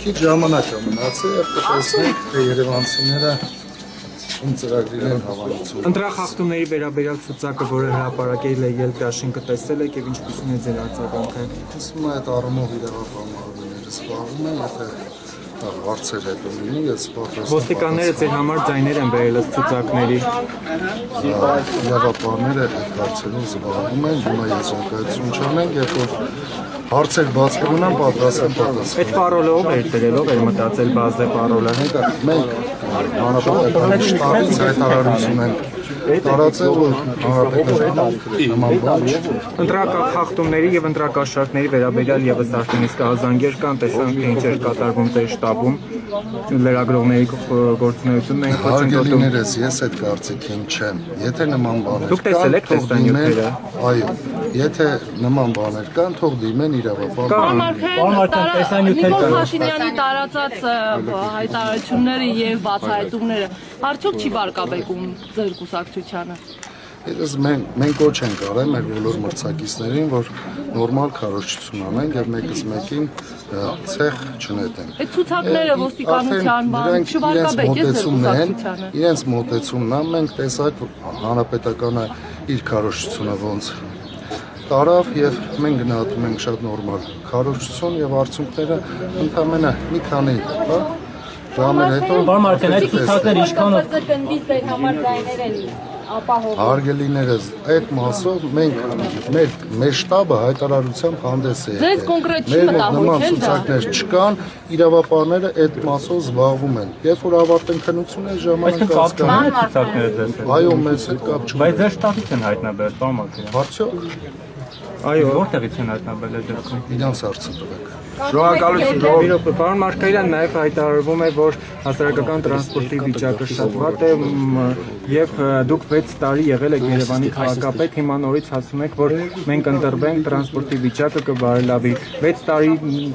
Քիչ ժամանակ է մնացել եւ կտեսնենք թե երևանցիները ում ծրագրին են հավանություն։ Ընտրախախտումների վերաբերյալ ցուցակը, որը հրապարակել է Ելտաշինքը, տեսել եք եւ ինչպիսին է ձեր արձագանքը։ Ասում եմ այդ առումով իրավապահմանները զբաղվում են, եթե հարցեր հետո լինի, ես սպասում Ոստիկանները ձեր համար ձայներ են բերել ցուցակների։ իրավապահները այդ հարցերով զբաղվում են, հիմա ես ակայություն չունենք, երբ որ հարցեր բաց կմնան, պատրաստ եմ պատասխան։ Այդ պարոլով էր դրելով էր մտածել բազե պարոլը։ Մենք հանրապետական շտաբից հայտարարություն ենք տարածել, Ընտրակախախտումների եւ ընտրակաշարքների վերաբերյալ եւս արդեն իսկ հազանգեր կան, տեսանք թե ինչ էր կատարվում ձեր շտաբում լրագրողների գործունեությունն են խոչընդոտում։ Հարգելիներս, ես այդ կարծիքին չեմ։ Եթե նման բաներ Դուք տեսել եք տեսանյութերը։ Այո, եթե նման բաներ կան, թող դիմեն իրավապահ։ Կան։ Պարոն Նիկոլ Փաշինյանի տարածած հայտարարությունները եւ բացահայտումները արդյոք չի բարգավեկում ձեր կուսակցությանը։ Ես մենք մենք ոչ ենք արել մեր բոլոր մրցակիցներին, որ նորմալ քարոշչություն անեն եւ մեկս մեկին ը, ցեխ չնետեն։ Այդ ցուցակները ոստիկանության բան չբարգավեկ է ձեր մոտեցումն են, կուսակցությանը։ իրենց մոտեցումն է, մենք տեսակ հանրապետականը իր քարոշչությունը ոնց տարավ եւ մենք գնահատում ենք շատ նորմալ քարոշչություն եւ արդյունքները ընդամենը մի քանի, հա, ժամեր հետո Պարոն Մարտին, այդ ցուցակները ինչքան ապահովում։ Հարգելիներս, այդ մասով մենք մեր մեր շտաբը հայտարարությամբ հանդես է Ձեզ կոնկրետ չի Մեր մոտ մտահոգ, նման էլ դա։ ցուցակներ չկան, իրավապահները այդ մասով զբաղվում են։ Երբ որ ավարտեն քննությունը, ժամանակ Այսինքն կապ կասկան։ ցուցակները ձեզ հետ։ Այո, մեզ հետ կապ չունի։ Բայց ձեր շտաբից են հայտնաբերել, պարոն Մարտին։ Արդյոք Այո, Որտեղից են հայտնաբերել այդ դեպքում։ իրանց հարցը տվեք։ Իրոք, պարոն Մարկարյան նաև հայտարարվում է, որ հասարակական տրանսպորտի վիճակը շատ վատ է եւ դուք 6 տարի եղել եք Երևանի քաղաքապետ, հիմա նորից ասում եք, որ մենք ընտրվենք տրանսպորտի վիճակը կբարելավի։ 6 տարի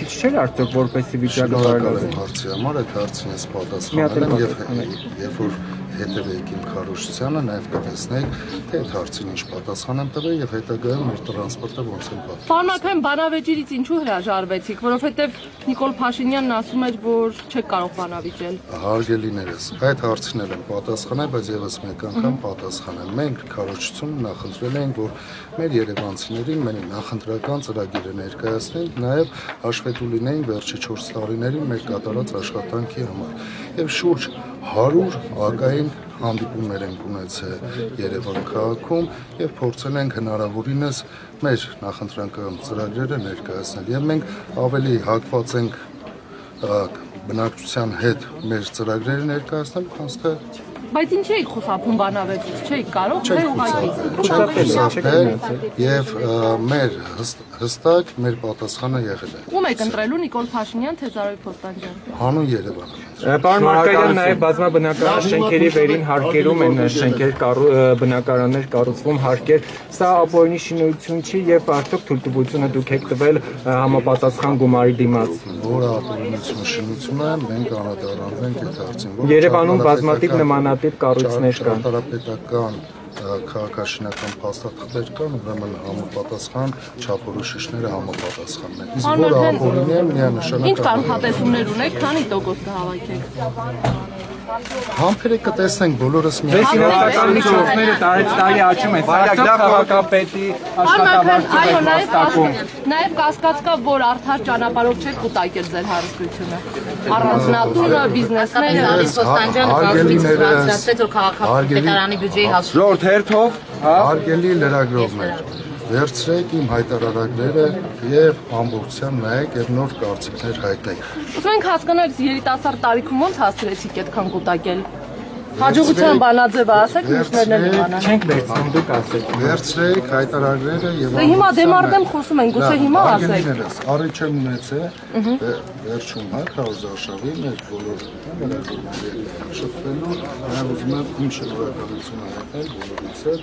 քիչ չէր արդյոք որպեսի վիճակը Շնորհակալ բարելավի։ եմ հարցի համար, այդ հարցին ես Մի պատասխանել եմ եւ երբ որ հետևեք իմ քարոշչությանը, նաև կտեսնեք, թե այդ հարցին ինչ պատասխան եմ տվել եւ հետագայում մեր տրանսպորտը ոնց են պատասխան։ Ակյան, բանավեճերից ինչու հրաժարվեցիք, որովհետեւ Նիկոլ Փաշինյանն ասում էր, որ չեք կարող բանավիճել։ Հարգելիներս, այդ հարցին եմ պատասխանել, բայց եւս մեկ անգամ պատասխանեմ։ Մենք քարոշչությունը նախընտրել ենք, որ մեր երևանցիներին մեր նախընտրական ծրագիրը ներկայացնենք, նաեւ հաշվետու լինենք վերջի 4 տարիների մեր կատարած աշխատանքի համար։ Եվ շուրջ 100 ակային հանդիպումներ ենք ունեցել Երևան քաղաքում եւ փորձել ենք հնարավորինս մեր նախընտրական ծրագրերը ներկայացնել եւ մենք ավելի հակված ենք բնակչության հետ մեր ծրագրերը ներկայացնել, քան թե Բայց ինչի եք խուսափում բանավեճից, չէիք կարող, թե ուղղակի։ չենք խուսափել եւ մեր հստ- հստակ մեր պատասխանը եղել է Ում եք ընտրելու Նիկոլ Փաշինյան թե Զարոյ Փոստանջյան։ հանուն Երևան։ Պարոն Մարկարյան նաև բազմաբնակարան շենքերի վերին հարկերում են շենքեր բնակարաններ կառուցվում հարկեր։ Սա ապօրինի շինություն չի եւ արդյոք թույլտվությունը դուք եք տվել համապատասխան գումարի դիմաց։ Որը ապօրինություն շինությունը մենք անդրադառնանք այդ հարցին։ Երևանում բազմաթիվ նմանատիպ կառույցներ կան։ Ճարտարապետական քաղաքաշինական փաստաթղթեր կան, ուրեմն համապատասխան չափորոշիչները համապատասխանն են։ Իսկ որը է, միանշանակ Ինչ կանխատեսումներ ունեք, քանի տոկոս կհավաքեք։ Համբերեք կտեսնենք բոլորս մի Ձեր ֆինանսական միջոցները տարեց տարի աճում են։ Արդյոք քաղաքապետի աշխատավարձը Այո, եք նաև վաստակում։ նաև կասկած կա, որ արդար ճանապարհով չեք կուտակել ձեր հարստությունը։ Առանձնատունը, բիզնեսները, Ես հարգելիները որ քաղաքապետարանի բյուջեի հաս Ժողովուրդ հերթով, հա, Հարգելի լրագրողներ, վերցրեք իմ հայտարարակները եւ ամբողջությամբ նայեք եւ նոր կարծիքներ հայտնեք։ ուզում ենք հասկանալ երիտասարդ տարիքում ոնց հասցրեցիք այդքան կուտակել։ Հաջողության բանաձևը ասեք, մյուսներն էլ իմանան։ չենք վերցնում դուք ասեք։ Վերցրեք հայտարարները եւ Դե հիմա դեմարդեմ խոսում են, գուցե հիմա ասեք։ առիթ եմ ունեցել վե- վերջում հա Քարոզարշավի մեր բոլոր շփվելու, նաեւ ուզում եմ իմ շնորհակալությունը հայտնել բոլորից հետ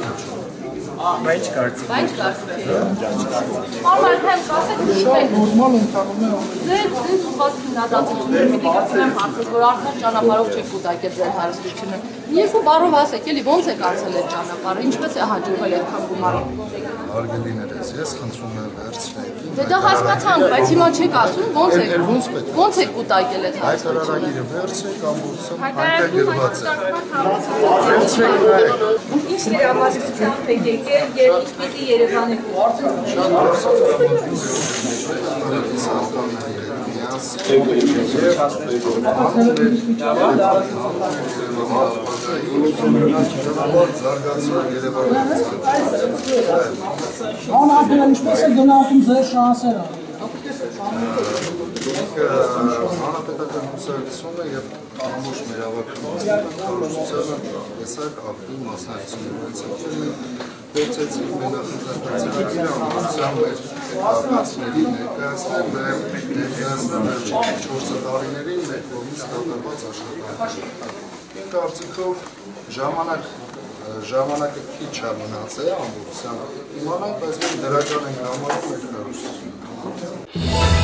Բայց կարծիք։ Բայց Normal թեմ կասեք շուտ Նորմալ ընթանում է Ձեր ձեր ուղղված քննադատությունները պիտի գտնեմ հարցը, որ արդեն ճանապարհով չեք կուտակել ձեր հարստությունը։ Երկու բառով ասեք, էլի ոնց է անցել այդ ճանապարհը, ինչպես է հաջողվել այդքան գումարը։ Արգելիներս, ես խնդրում եմ վերցրեք։ Դե դա հասկացանք, բայց հիմա չեք ասում ոնց է։ ոնց պետք Ոնց է կուտակել այդ Հայտարարագիրը վերցրեք ամբողջությամբ այնտեղ գրված է։ Ինչ դրամատիկությամբ եք եկել եւ ինչպեսի Երևանի Զարգացում Երևանի Անհատական ինչպես է գնահատում ձեր շանսերը։ հանրապետական հուսալիությունը եւ ամբողջ մեր հավաքականությունը տեսակ ակտիվ մասնակցություն ունեցել փորձեցին մենախնդրվածային ամբողջությամբ մեր քաղաքացիների ներկայացնել նաեւ ներկայացնել վերջին 4 տարիներին մեր կողմից կատարված աշխատանքները։ Իմ կարծիքով ժամանակ ժամանակը քիչ է մնացել ամբողջությամբ։ Իմանանք, բայց մենք դրական ենք համարում մեր քարոզությունը։